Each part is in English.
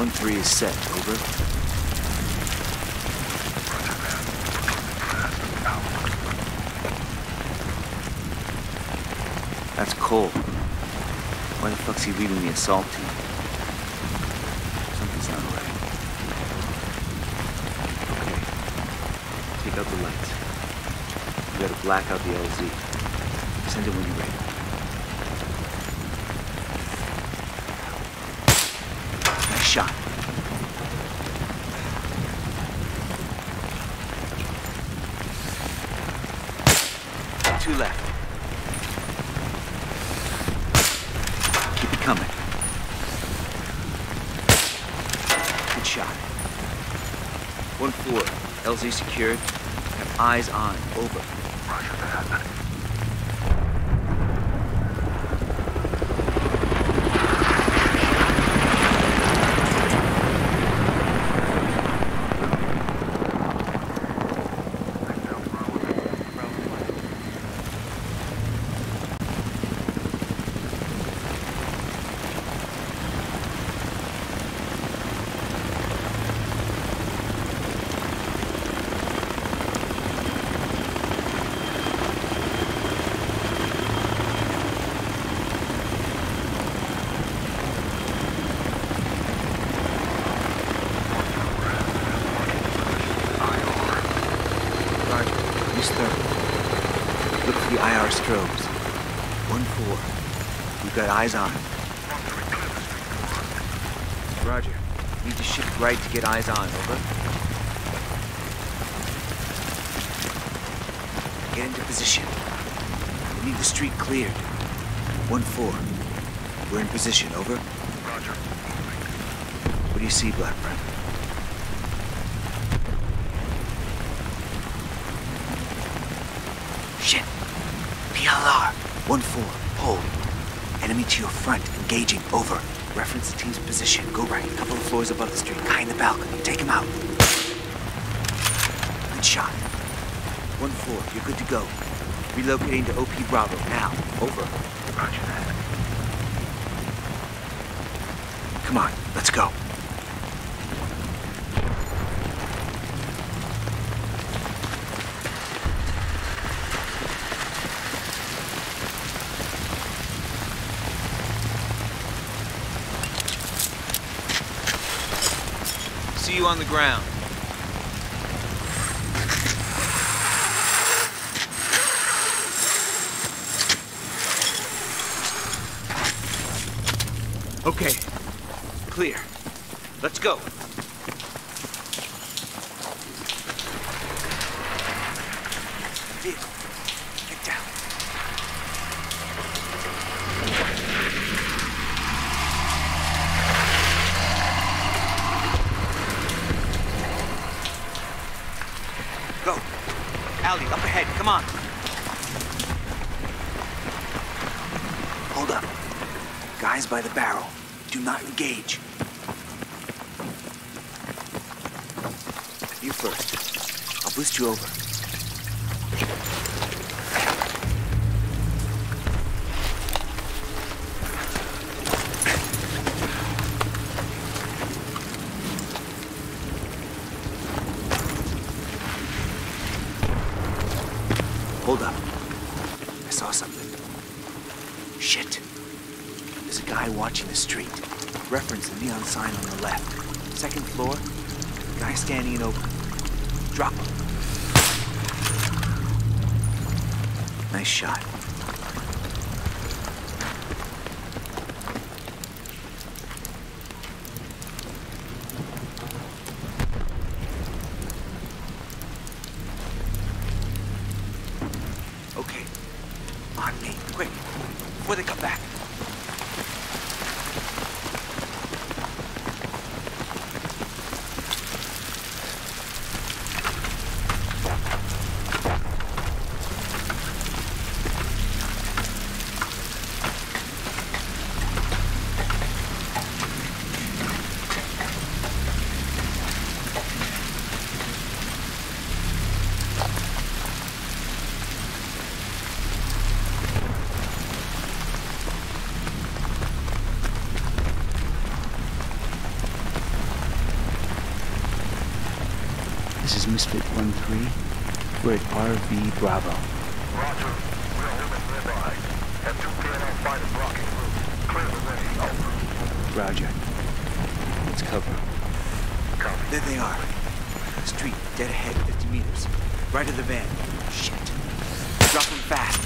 1-3 is set. Over. That's Cole. Why the fuck's he leading the assault team? Something's not right. Okay. Take out the lights. You gotta black out the LZ. Send it when you're ready. Nice shot. Two left. Keep it coming. Good shot. One four. LZ secured. Have eyes on. Over. Roger. Use thermal. Look for the IR strobes. One four. We've got eyes on. Roger. Need to shift right to get eyes on. Over. Get into position. We need the street cleared. One four. We're in position. Over. Roger. What do you see, Blackburn? Shit. PLR. 1-4. Hold. Enemy to your front. Engaging. Over. Reference the team's position. Go right. Couple of floors above the street. Guy in the balcony. Take him out. Good shot. 1-4. You're good to go. Relocating to OP Bravo. Now. Over. Roger that. Come on. Let's go. See you on the ground. Okay. Clear. Let's go. Vehicle. Get down. Go. Alley, up ahead. Come on. Hold up. Guys by the barrel. Do not engage. You first. I'll boost you over. Hold up. I saw something. Shit. There's a guy watching the street. Reference the neon sign on the left. Second floor. Guy standing in open. Drop him. Nice shot. This is Misfit 1-3. We're at RV Bravo. Roger. We're holding nearby. Have two PLR fighters blocking route. Clear the way. Over. Roger. Let's cover. Copy. There they are. Street, dead ahead, 50 meters. Right of the van. Shit. Drop them fast.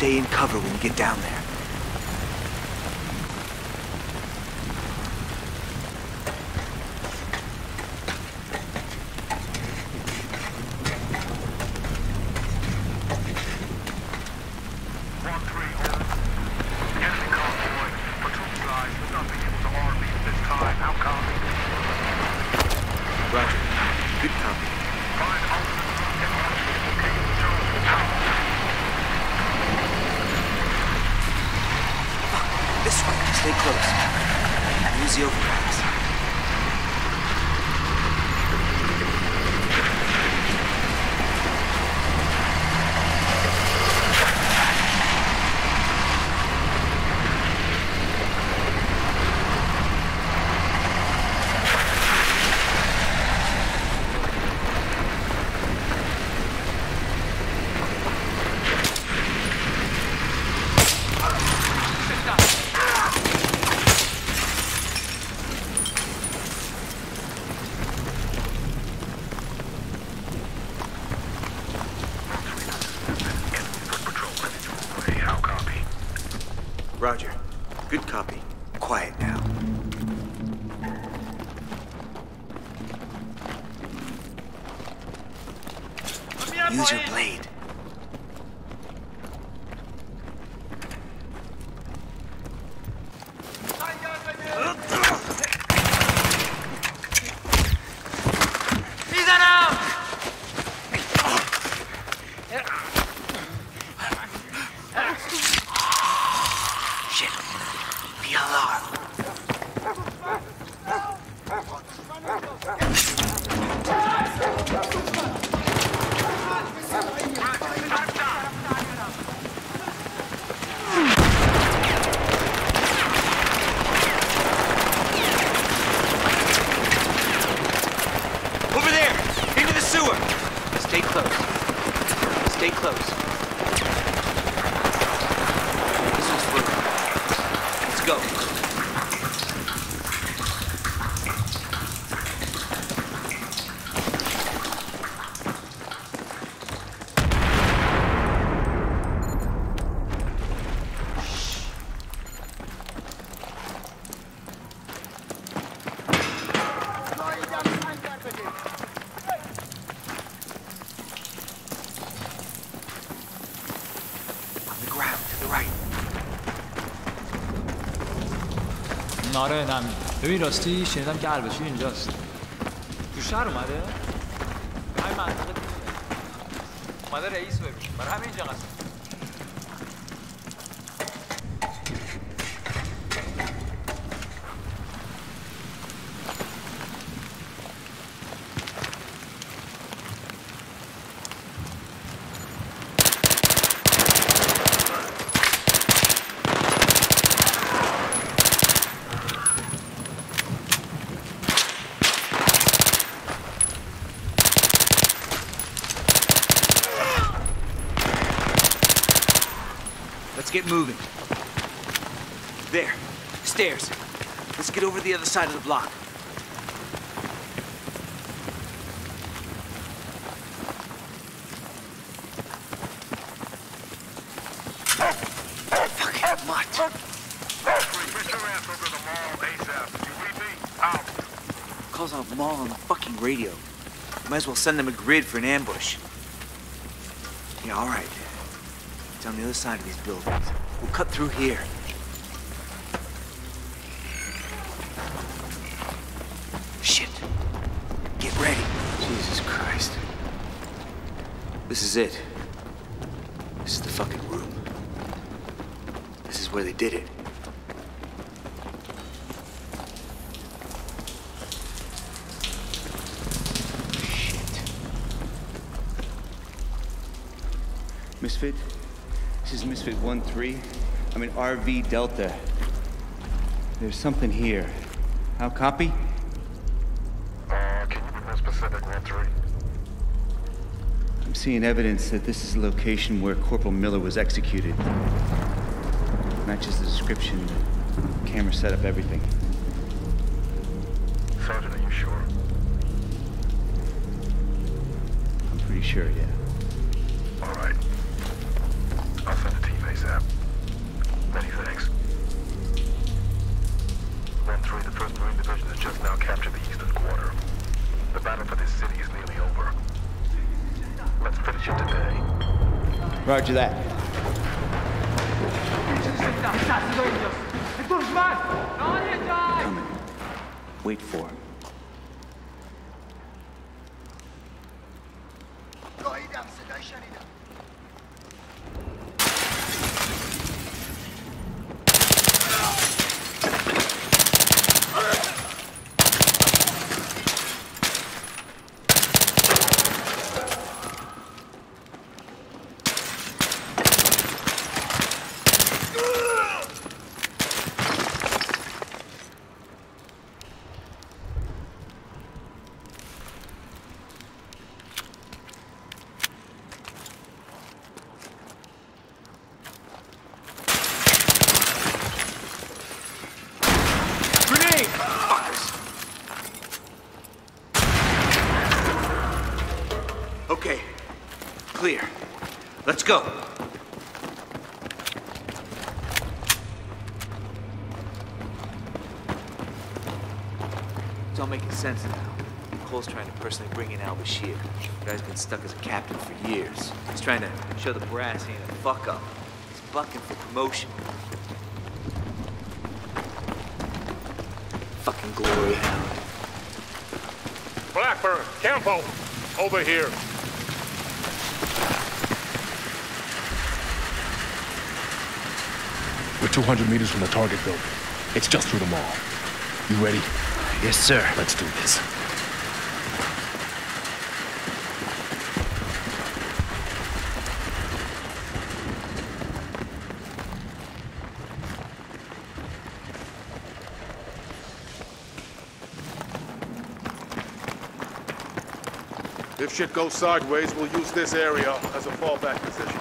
Stay in cover when you get down there. One three hold. Enemy convoy. Platoon guys. We're not being able to RV at this time. How copy? Roger. Good copy. Find officers and marshals located Jones. Out. This way. Stay close. Use the overpass. آره نم ببین راستی شنیدم که البشیر اینجاست. تو شهر اومده؟ همین منطقه دیگه. اومده رئیس ببین برای همین اینجا هست. Let's get moving. There. Stairs. Let's get over the other side of the block. Fucking. Calls out mall on the fucking radio. Might as well send them a grid for an ambush. Yeah, all right. It's on the other side of these buildings. We'll cut through here. Shit. Get ready. Jesus Christ. This is it. This is the fucking room. This is where they did it. Misfit? This is Misfit 1-3. I'm in RV Delta. There's something here. How copy? Uh, can you be more specific, 1-3? I'm seeing evidence that this is the location where Corporal Miller was executed. Matches the description. The camera set up everything. Sergeant, are you sure? I'm pretty sure, yeah. Roger that. Coming. Wait for him. Okay. Clear. Let's go. It's all making sense now. Cole's trying to personally bring in Al Bashir. The guy's been stuck as a captain for years. He's trying to show the brass he ain't a fuck up. He's bucking for promotion. Fucking glory hound. Blackburn, Campo, over here. 200 meters from the target building. It's just through the mall. You ready? Yes, sir. Let's do this. If shit goes sideways, we'll use this area as a fallback position.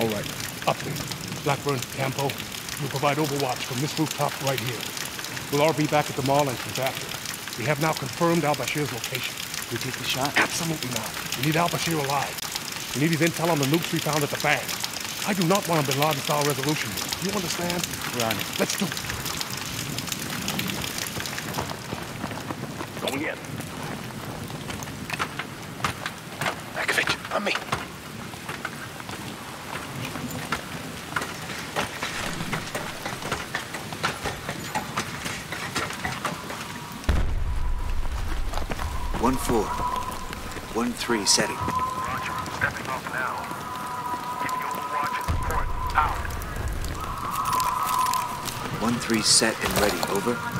All right, update. Blackburn, Campo, you'll provide overwatch from this rooftop right here. We'll all be back at the mall entrance after. We have now confirmed Al-Bashir's location. We take the shot? Absolutely not. We need Al-Bashir alive. We need his intel on the nukes we found at the bank. I do not want a Bin Laden-style resolution here. You understand? We're on it. Let's do it. Going in. Matkovic, on me. 1-3 setting. Roger, stepping off now. The and report out. 1-3 set and ready, over.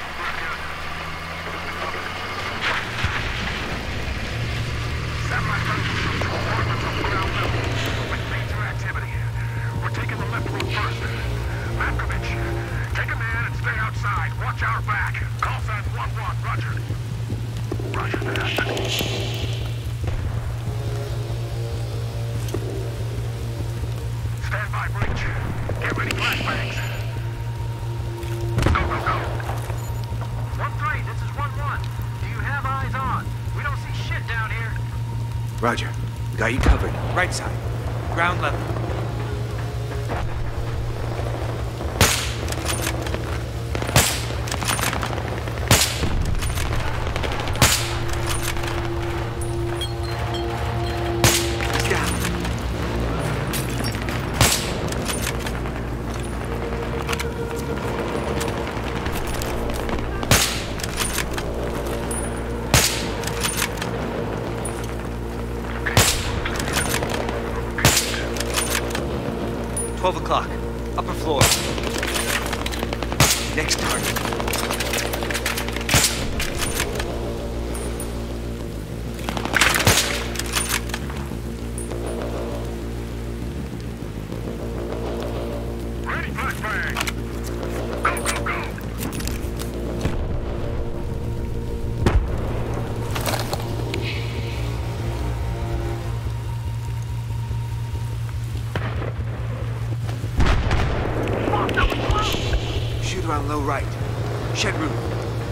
Roger. Got you covered. Right side. Ground level.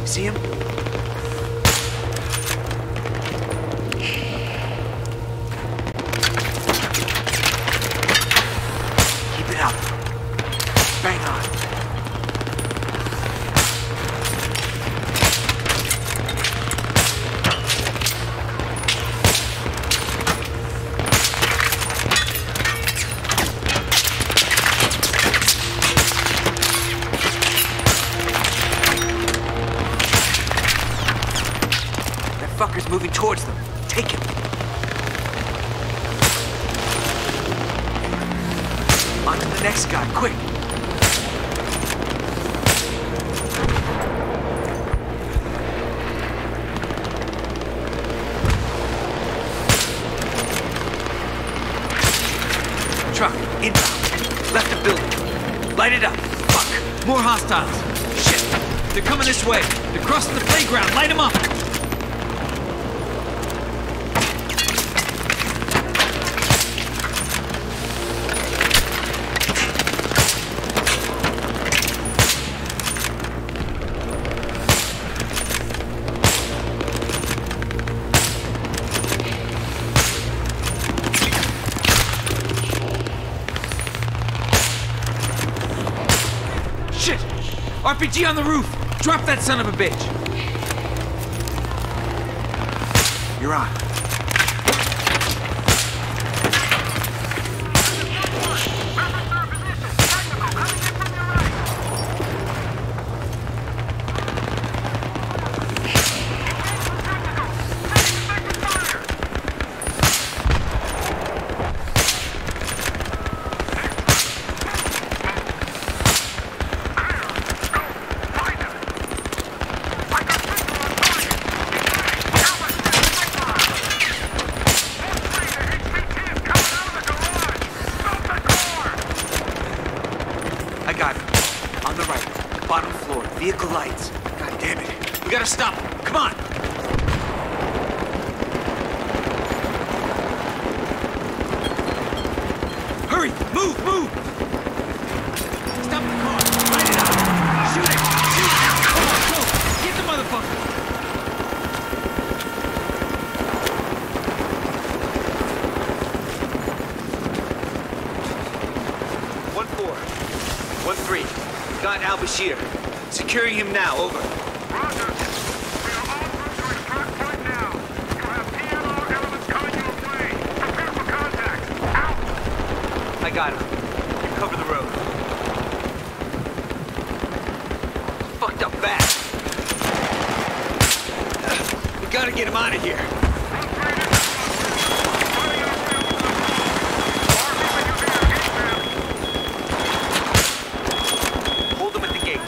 See next guy, quick. Truck, inbound. Left the building. Light it up. Fuck. More hostiles. Shit. They're coming this way. They're crossing the playground. Light them up. On the roof! Drop that son of a bitch! You're on. I got it. On the right. Bottom floor. Vehicle lights. God damn it. We gotta stop him. Come on. Hurry! Move! Move! Stop the car! Light it up! Shoot it! Shoot it! Come on, go! Get the motherfucker! One four. One three. Got Al Bashir. Securing him now. Over. Roger. We are all through to extract point now. You have PLR elements coming your way. Prepare for contact. Out. I got him. You cover the road. Fucked up bad. We gotta get him out of here. Hold him at the gate.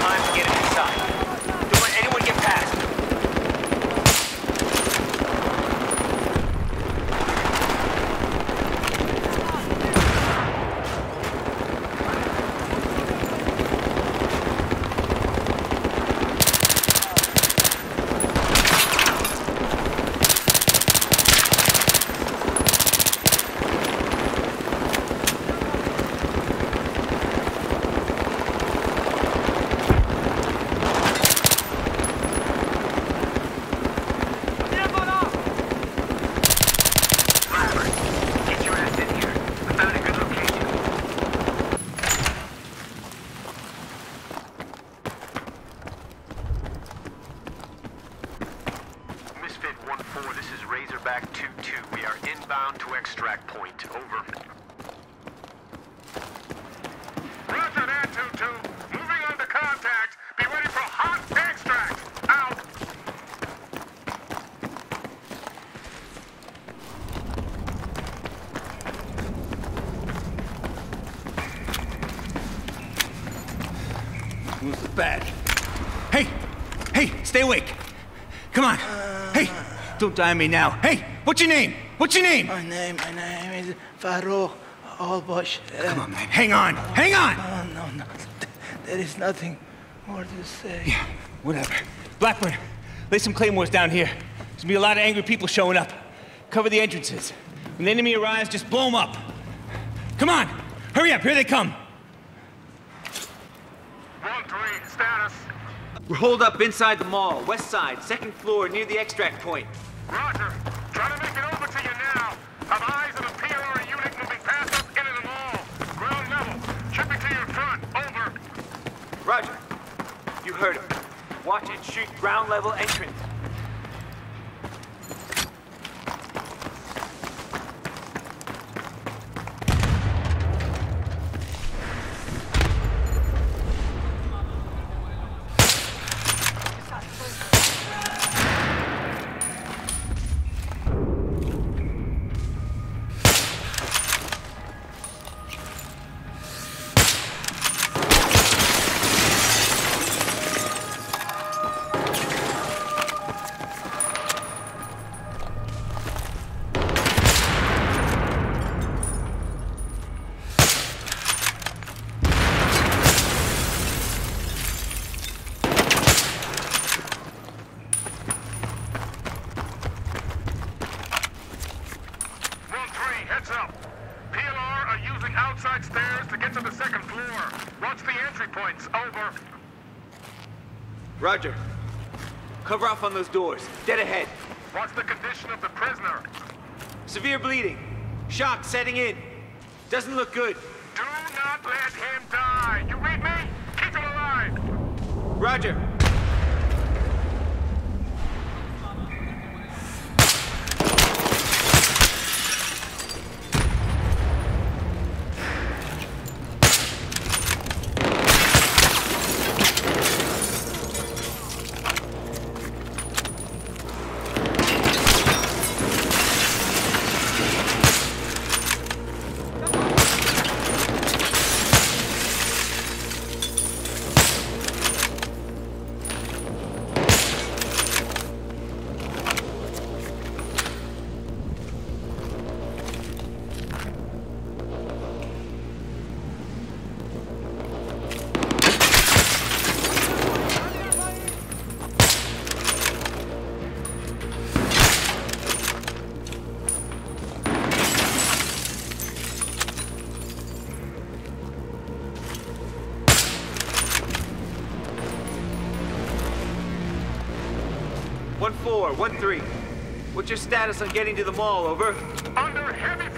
Time to get him inside. Don't let anyone get past. 1-4, this is Razorback 2-2. We are inbound to extract point. Over. Roger that, 2-2. Moving on to contact. Be ready for hot extract. Out. Badge? Hey! Hey, stay awake! Come on! Hey! Don't die on me now! Hey! What's your name? What's your name? My name, my name is Farouk Al-Bashir. Uh, Come on, man. Hang on! Hang on! no, no, no. There is nothing more to say. Yeah, whatever. Blackburn, lay some claymores down here. There's gonna be a lot of angry people showing up. Cover the entrances. When the enemy arrives, just blow them up. Come on! Hurry up, here they come! 1-3, status. We're holed up inside the mall, west side, second floor, near the extract point. Roger. Try to make it over to you now. Have eyes on a PLR unit moving past us into the mall. Ground level. Should be to your front. Over. Roger. You heard him. Watch and shoot ground level entrance. Roger. Cover off on those doors. Dead ahead. What's the condition of the prisoner? Severe bleeding. Shock setting in. Doesn't look good. Do not let him die. You read me? Keep him alive. Roger. Your status on getting to the mall? Over. Under heavy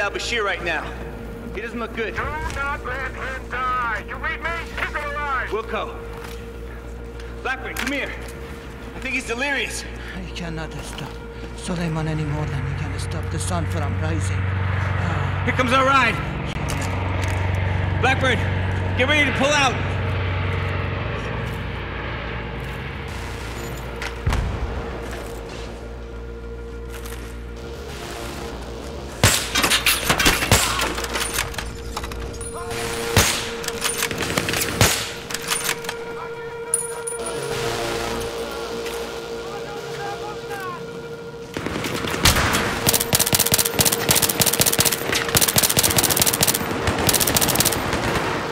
without Bashir right now. He doesn't look good. Do not let him die. You read me? Keep him alive. Wilco. Blackburn, come here. I think he's delirious. He cannot stop Solomon any more than he can stop the sun from rising. Here comes our ride. Blackburn, get ready to pull out.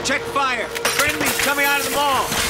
Check fire. Friendly's coming out of the mall.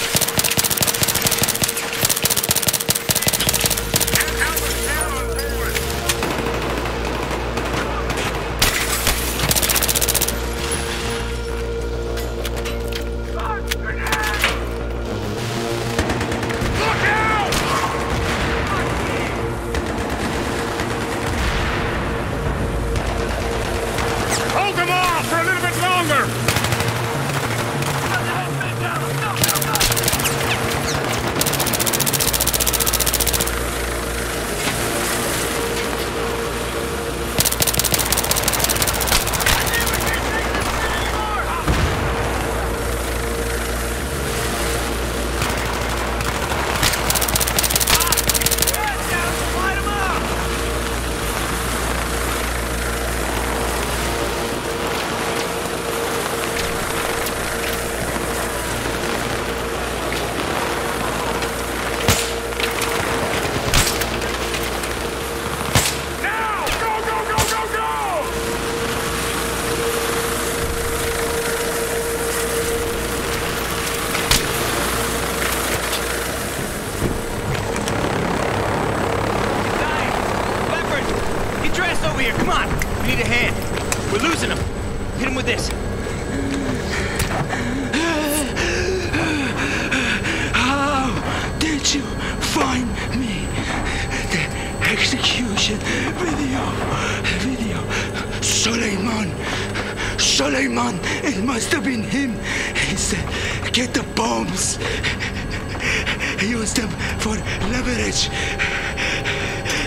Used them for leverage.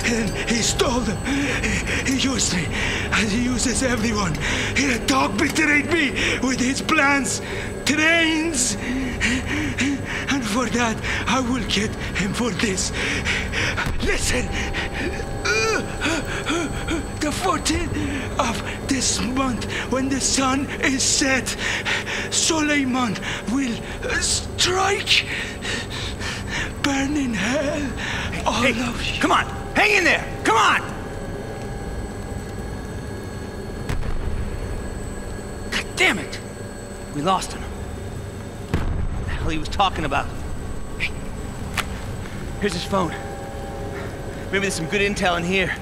And he stole them. He used me. And he uses everyone. He dog betrayed me with his plans, trains. And for that, I will get him for this. Listen. The 14th of this month, when the sun is set, Solomon will strike. Burn in hell. All Hey, of you. come on. Hang in there. Come on. God damn it. We lost him. What the hell he was talking about? Hey, here's his phone. Maybe there's some good intel in here.